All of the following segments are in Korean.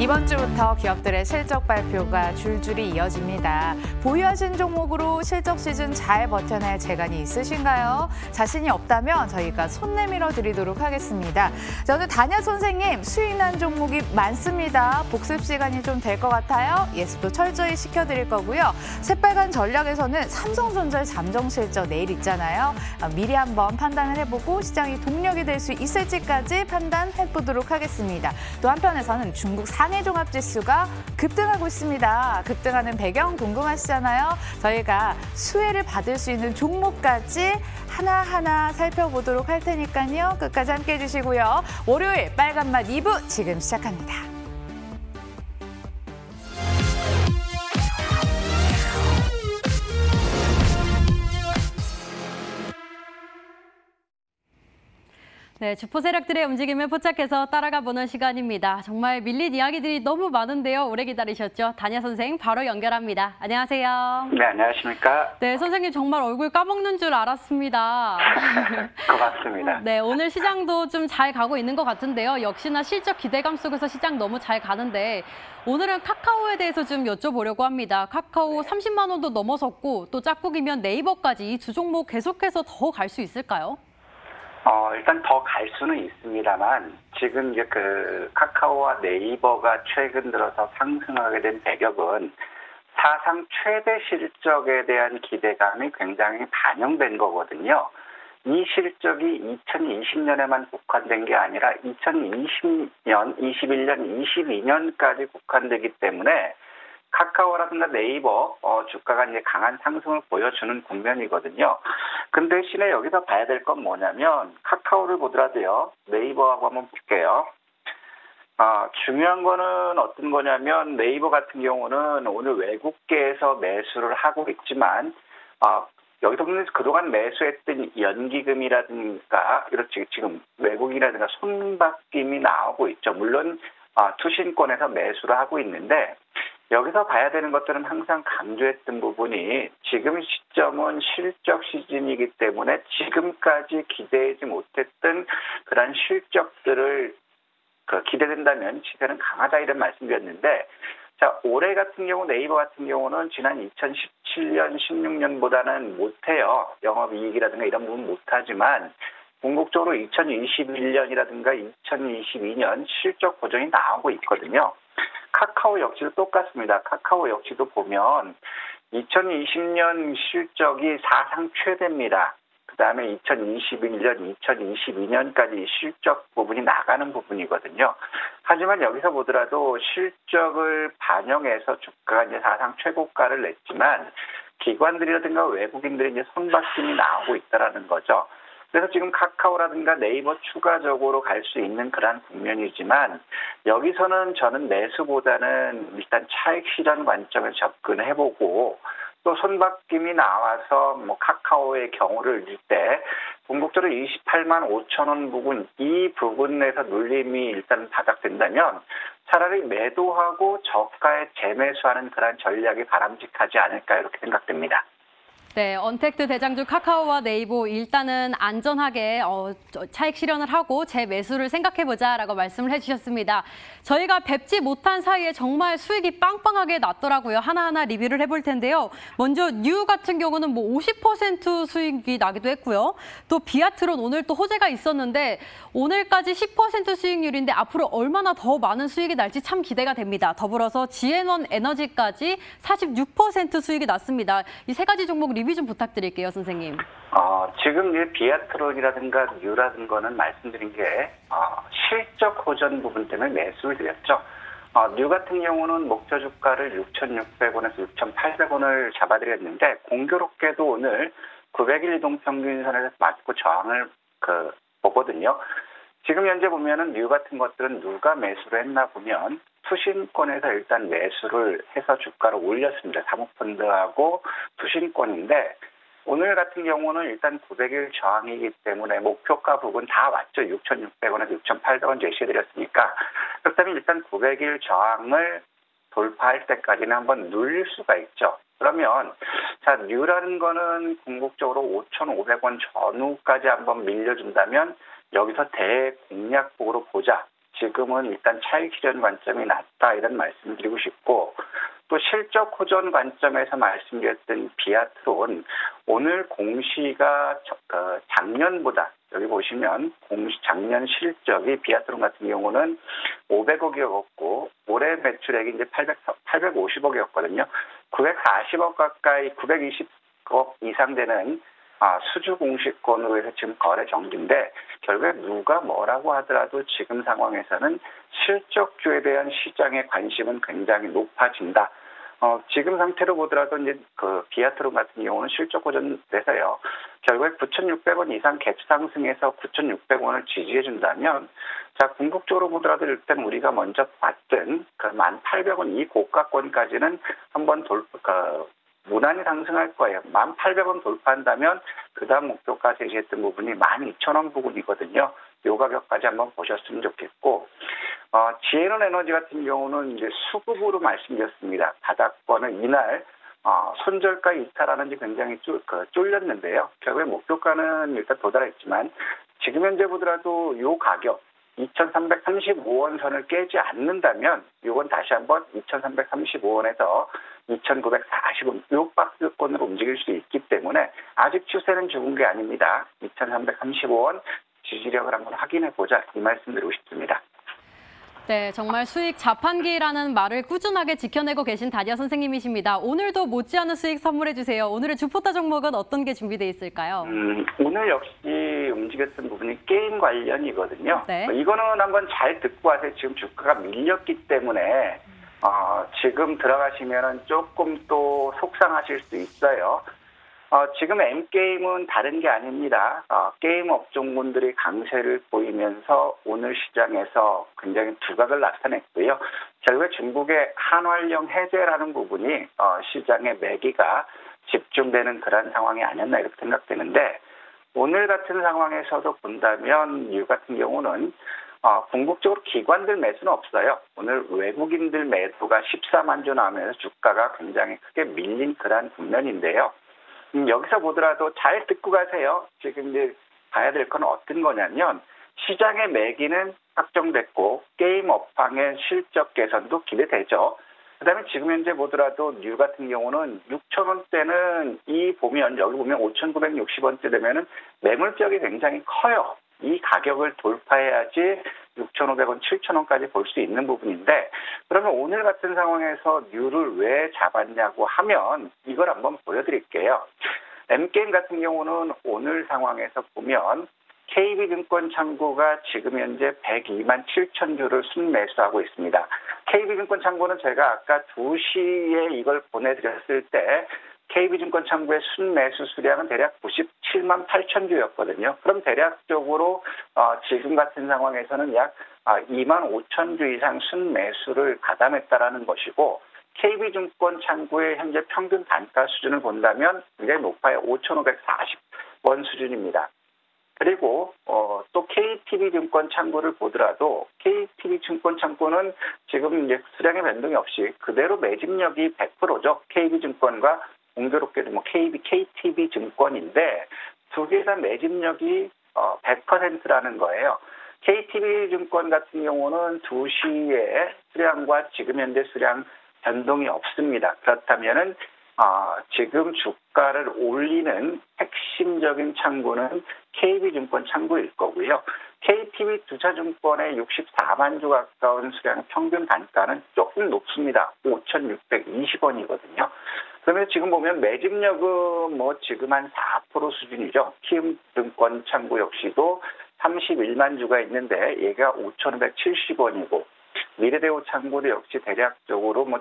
이번 주부터 기업들의 실적 발표가 줄줄이 이어집니다. 보유하신 종목으로 실적 시즌 잘 버텨낼 재간이 있으신가요? 자신이 없다면 저희가 손 내밀어 드리도록 하겠습니다. 저는 다냐 선생님 수익난 종목이 많습니다. 복습 시간이 좀 될 것 같아요. 예습도 철저히 시켜드릴 거고요. 새빨간 전략에서는 삼성전자의 잠정 실적 내일 있잖아요. 어, 미리 한번 판단을 해보고 시장이 동력이 될 수 있을지까지 판단해보도록 하겠습니다. 또 한편에서는 중국 상해 종합 지수가 급등하고 있습니다. 급등하는 배경 궁금하시잖아요. 저희가 수혜를 받을 수 있는 종목까지 하나하나 살펴보도록 할 테니까요. 끝까지 함께 해주시고요. 월요일 빨간맛 2부 지금 시작합니다. 네, 주포 세력들의 움직임을 포착해서 따라가 보는 시간입니다. 정말 밀린 이야기들이 너무 많은데요. 오래 기다리셨죠? 다냐 선생 바로 연결합니다. 안녕하세요. 네, 안녕하십니까? 네, 선생님 정말 얼굴 까먹는 줄 알았습니다. 고맙습니다. 네, 오늘 시장도 좀 잘 가고 있는 것 같은데요. 역시나 실적 기대감 속에서 시장 너무 잘 가는데 오늘은 카카오에 대해서 좀 여쭤보려고 합니다. 카카오 30만 원도 넘어섰고 또 짝꿍이면 네이버까지 이두 종목 계속해서 더 갈 수 있을까요? 어, 일단 더 갈 수는 있습니다만 지금 이제 그 카카오와 네이버가 최근 들어서 상승하게 된 배경은 사상 최대 실적에 대한 기대감이 굉장히 반영된 거거든요. 이 실적이 2020년에만 국한된 게 아니라 2020년, 21년, 22년까지 국한되기 때문에 카카오라든가 네이버 어, 주가가 이제 강한 상승을 보여주는 국면이거든요. 근데 대신에 여기서 봐야 될 건 뭐냐면 카카오를 보더라도요. 네이버하고 한번 볼게요. 아, 중요한 거는 어떤 거냐면 네이버 같은 경우는 오늘 외국계에서 매수를 하고 있지만 아, 여기서 보면 그동안 매수했던 연기금이라든가 이렇지 지금 외국이라든가 손바뀜이 나오고 있죠. 물론 아, 투신권에서 매수를 하고 있는데 여기서 봐야 되는 것들은 항상 강조했던 부분이 지금 시점은 실적 시즌이기 때문에 지금까지 기대하지 못했던 그런 실적들을 그 기대된다면 시세는 강하다 이런 말씀드렸는데 자 올해 같은 경우 네이버 같은 경우는 지난 2017년 16년보다는 못해요 영업이익이라든가 이런 부분 못하지만 궁극적으로 2021년이라든가 2022년 실적 보정이 나오고 있거든요. 카카오 역시도 똑같습니다. 카카오 역시도 보면 2020년 실적이 사상 최대입니다. 그 다음에 2021년, 2022년까지 실적 부분이 나가는 부분이거든요. 하지만 여기서 보더라도 실적을 반영해서 주가가 이제 사상 최고가를 냈지만 기관들이라든가 외국인들이 이제 손바뀜이 나오고 있다라는 거죠. 그래서 지금 카카오라든가 네이버 추가적으로 갈 수 있는 그러한 국면이지만 여기서는 저는 매수보다는 일단 차익 실현 관점에서 접근해보고 또 손바뀜이 나와서 뭐 카카오의 경우를 들때 궁극적으로 28만 5천 원 부분 이 부분에서 눌림이 일단 바닥된다면 차라리 매도하고 저가에 재매수하는 그러한 전략이 바람직하지 않을까 이렇게 생각됩니다. 네, 언택트 대장주 카카오와 네이버 일단은 안전하게 어, 차익 실현을 하고 재 매수를 생각해보자라고 말씀을 해주셨습니다. 저희가 뵙지 못한 사이에 정말 수익이 빵빵하게 났더라고요. 하나하나 리뷰를 해볼 텐데요. 먼저 뉴 같은 경우는 뭐 50% 수익이 나기도 했고요. 또 비아트론 오늘 또 호재가 있었는데 오늘까지 10% 수익률인데 앞으로 얼마나 더 많은 수익이 날지 참 기대가 됩니다. 더불어서 지앤원 에너지까지 46% 수익이 났습니다. 이 세 가지 종목 리뷰 리뷰 좀 부탁드릴게요, 선생님. 어, 지금 이 비아트론이라든가 뉴라든가는 말씀드린 게 어, 실적 호전 부분 때문에 매수를 드렸죠. 어, 뉴 같은 경우는 목표 주가를 6,600원에서 6,800원을 잡아드렸는데 공교롭게도 오늘 900일 이동 평균선에서 맞고 저항을 그 보거든요. 지금 현재 보면은 뉴 같은 것들은 누가 매수를 했나 보면 투신권에서 일단 매수를 해서 주가를 올렸습니다. 사모펀드하고 투신권인데 오늘 같은 경우는 일단 900일 저항이기 때문에 목표가 부분 다 왔죠. 6,600원에서 6,800원 제시해드렸으니까. 그렇다면 일단 900일 저항을 돌파할 때까지는 한번 눌릴 수가 있죠. 그러면 자 뉴라는 거는 궁극적으로 5,500원 전후까지 한번 밀려준다면 여기서 대공략폭으로 보자. 지금은 일단 차익 실현 관점이 낮다 이런 말씀을 드리고 싶고 또 실적 호전 관점에서 말씀드렸던 비아트론 오늘 공시가 저- 어, 작년보다 여기 보시면 공시 작년 실적이 비아트론 같은 경우는 500억이었고 올해 매출액이 이제 800, 850억이었거든요. 940억 가까이 920억 이상 되는 아, 수주 공시권으로 해서 지금 거래 정지인데 결국에 누가 뭐라고 하더라도 지금 상황에서는 실적주에 대한 시장의 관심은 굉장히 높아진다. 어, 지금 상태로 보더라도 이제 그 비아트론 같은 경우는 실적 고전돼서요. 결국에 9,600원 이상 갭 상승해서 9,600원을 지지해 준다면 자, 궁극적으로 보더라도 일단 우리가 먼저 봤던 그 1,800원 이 고가권까지는 한번 돌, 그, 무난히 상승할 거예요. 1,800원 돌파한다면 그 다음 목표가 제시했던 부분이 12,000원 부분이거든요. 요 가격까지 한번 보셨으면 좋겠고, 어, 지혜는 에너지 같은 경우는 이제 수급으로 말씀드렸습니다. 바닥권은 이날 어, 손절가 이탈하는 지 굉장히 쫄, 그, 쫄렸는데요. 결국에 목표가는 일단 도달했지만 지금 현재 보더라도 요 가격 2,335원 선을 깨지 않는다면 이건 다시 한번 2,335원에서 2,940원 요 박스권으로 움직일 수 있기 때문에 아직 추세는 죽은 게 아닙니다. 2,335원 지지력을 한번 확인해 보자 이 말씀드리고 싶습니다. 네, 정말 수익 자판기라는 말을 꾸준하게 지켜내고 계신 다리아 선생님이십니다. 오늘도 못지않은 수익 선물해 주세요. 오늘의 주포타 종목은 어떤 게 준비되어 있을까요? 음, 오늘 역시 움직였던 부분이 게임 관련이거든요. 네. 이거는 한번 잘 듣고 하세요. 지금 주가가 밀렸기 때문에 어, 지금 들어가시면은 조금 또 속상하실 수 있어요. 어, 지금 M게임은 다른 게 아닙니다. 어, 게임 업종군들이 강세를 보이면서 오늘 시장에서 굉장히 두각을 나타냈고요. 결국에 중국의 한활령 해제라는 부분이 어, 시장의 매기가 집중되는 그런 상황이 아니었나 이렇게 생각되는데 오늘 같은 상황에서도 본다면 유 같은 경우는 어, 궁극적으로 기관들 매수는 없어요. 오늘 외국인들 매도가 14만 주 나오면서 주가가 굉장히 크게 밀린 그러한 국면인데요. 음, 여기서 보더라도 잘 듣고 가세요. 지금 이제 봐야 될 건 어떤 거냐면 시장의 매기는 확정됐고 게임 업황의 실적 개선도 기대되죠. 그다음에 지금 현재 보더라도 뉴 같은 경우는 6천 원대는 이 보면 여기 보면 5,960원대 되면은 매물벽이 굉장히 커요. 이 가격을 돌파해야지 6,500원, 7,000원까지 볼 수 있는 부분인데 그러면 오늘 같은 상황에서 뉴를 왜 잡았냐고 하면 이걸 한번 보여드릴게요. M게임 같은 경우는 오늘 상황에서 보면 KB증권 창구가 지금 현재 102만 7천 주를 순매수하고 있습니다. KB증권 창구는 제가 아까 2시에 이걸 보내드렸을 때 KB증권 창구의 순매수 수량은 대략 97만 8천 주였거든요. 그럼 대략적으로 어, 지금 같은 상황에서는 약 아, 2만 5천 주 이상 순매수를 가담했다라는 것이고 KB증권 창구의 현재 평균 단가 수준을 본다면 굉장히 높아요. 5,540원 수준입니다. 그리고 어, 또 KTB 증권 창구를 보더라도 KTB 증권 창구는 지금 이제 수량의 변동이 없이 그대로 매집력이 100%죠. KB 증권과 공교롭게도 뭐 KB, KTB 증권인데 두 개 다 매집력이 어, 100%라는 거예요. KTB 증권 같은 경우는 2시에 수량과 지금 현재 수량 변동이 없습니다. 그렇다면은 아, 지금 주가를 올리는 핵심적인 창구는 KB증권 창구일 거고요. KTB 두차증권의 64만 주 가까운 수량 평균 단가는 조금 높습니다. 5,620원이거든요. 그러면 지금 보면 매집력은 뭐 지금 한 4% 수준이죠. 키움 증권 창구 역시도 31만 주가 있는데 얘가 5,570원이고 미래대우 창구도 역시 대략적으로 뭐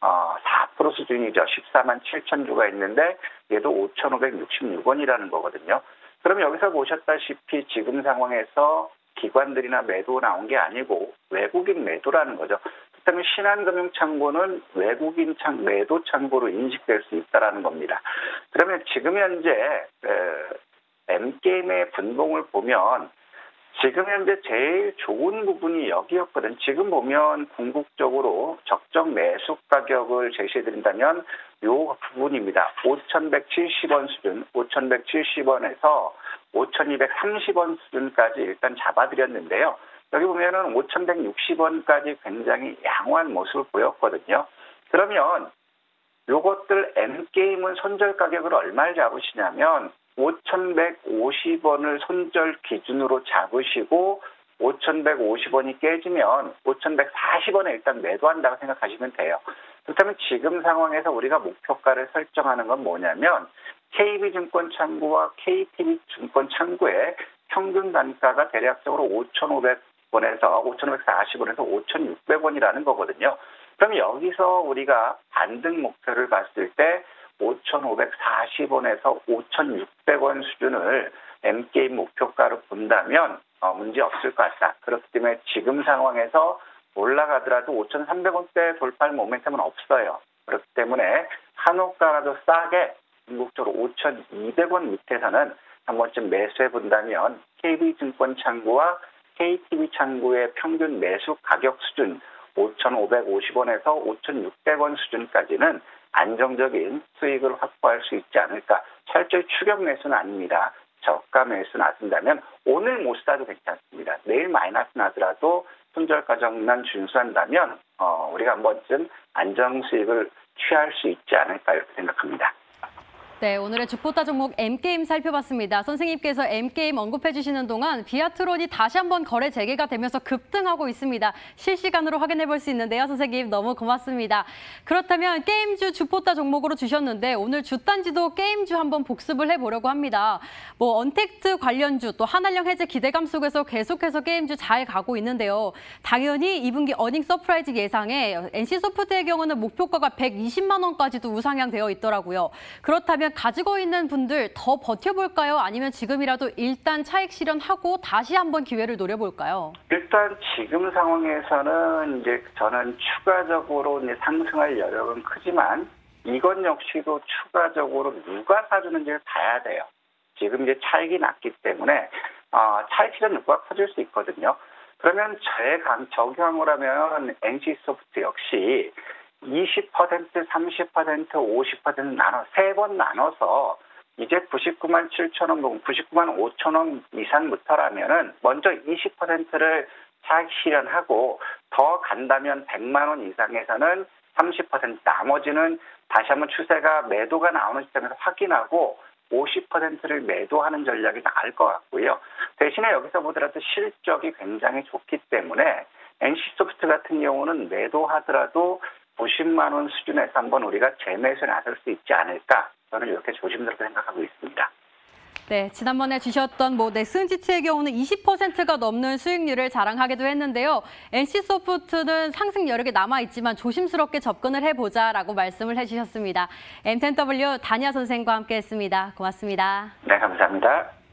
어, 4% 수준이죠. 14만 7천 주가 있는데 얘도 5,566원이라는 거거든요. 그럼 여기서 보셨다시피 지금 상황에서 기관들이나 매도 나온 게 아니고 외국인 매도라는 거죠. 그렇다면 신한금융창고는 외국인 창 매도 창고로 인식될 수 있다라는 겁니다. 그러면 지금 현재 M 게임의 분봉을 보면 지금 현재 제일 좋은 부분이 여기였거든. 지금 보면 궁극적으로 적정 매수 가격을 제시해드린다면 요 부분입니다. 5,170원 수준, 5,170원에서 5,230원 수준까지 일단 잡아드렸는데요. 여기 보면은 5,160원까지 굉장히 양호한 모습을 보였거든요. 그러면 요것들 M게임은 손절 가격을 얼마를 잡으시냐면 5,150원을 손절 기준으로 잡으시고 5,150원이 깨지면 5,140원에 일단 매도한다고 생각하시면 돼요. 그렇다면 지금 상황에서 우리가 목표가를 설정하는 건 뭐냐면 KB증권 창구와 KTB 증권 창구의 평균 단가가 대략적으로 5,500 원에서 5,540원에서 5,600원이라는 거거든요. 그럼 여기서 우리가 반등 목표를 봤을 때 5,540원에서 5,600원 수준을 M게임 목표가로 본다면 어, 문제 없을 것 같다. 그렇기 때문에 지금 상황에서 올라가더라도 5,300원대 돌파할 모멘텀은 없어요. 그렇기 때문에 한호가라도 싸게 궁극적으로 5,200원 밑에서는 한 번쯤 매수해 본다면 KB증권 창구와 KTB 창구의 평균 매수 가격 수준 5,550원에서 5,600원 수준까지는 안정적인 수익을 확보할 수 있지 않을까. 철저히 추격 매수는 아닙니다. 저가 매수 나선다면 오늘 못 사도 괜찮습니다. 내일 마이너스 나더라도 손절 과정만 준수한다면 어, 우리가 한 번쯤 안정 수익을 취할 수 있지 않을까 이렇게 생각합니다. 네, 오늘의 주포타 종목 M게임 살펴봤습니다. 선생님께서 M게임 언급해 주시는 동안 비아트론이 다시 한번 거래 재개가 되면서 급등하고 있습니다. 실시간으로 확인해 볼 수 있는데요. 선생님 너무 고맙습니다. 그렇다면 게임주 주포타 종목으로 주셨는데 오늘 주단지도 게임주 한번 복습을 해보려고 합니다. 뭐 언택트 관련주 또 한한령 해제 기대감 속에서 계속해서 게임주 잘 가고 있는데요. 당연히 2분기 어닝 서프라이즈 예상에 NC소프트의 경우는 목표가가 120만 원까지도 우상향되어 있더라고요. 그렇다면 가지고 있는 분들 더 버텨볼까요? 아니면 지금이라도 일단 차익 실현하고 다시 한번 기회를 노려볼까요? 일단 지금 상황에서는 이제 저는 추가적으로 이제 상승할 여력은 크지만 이건 역시도 추가적으로 누가 사주는지를 봐야 돼요. 지금 이제 차익이 낮기 때문에 어, 차익 실현 효과가 커질 수 있거든요. 그러면 제 강, 적용을 하면 NC소프트 역시 20%, 30%, 50% 나눠 세 번 나눠서 이제 99만 7천 원, 99만 5천 원 이상부터라면은 먼저 20%를 차익 실현하고 더 간다면 100만 원 이상에서는 30% 나머지는 다시 한번 추세가 매도가 나오는 시점에서 확인하고 50%를 매도하는 전략이 나을 것 같고요. 대신에 여기서 보더라도 실적이 굉장히 좋기 때문에 NC소프트 같은 경우는 매도하더라도 90만 원 수준에서 한번 우리가 재매수에 나설 수 있지 않을까 저는 이렇게 조심스럽게 생각하고 있습니다. 네, 지난번에 주셨던 뭐 넥슨지트의 경우는 20%가 넘는 수익률을 자랑하기도 했는데요. NC소프트는 상승 여력이 남아있지만 조심스럽게 접근을 해보자라고 말씀을 해주셨습니다. M10W 단야 선생과 함께했습니다. 고맙습니다. 네, 감사합니다.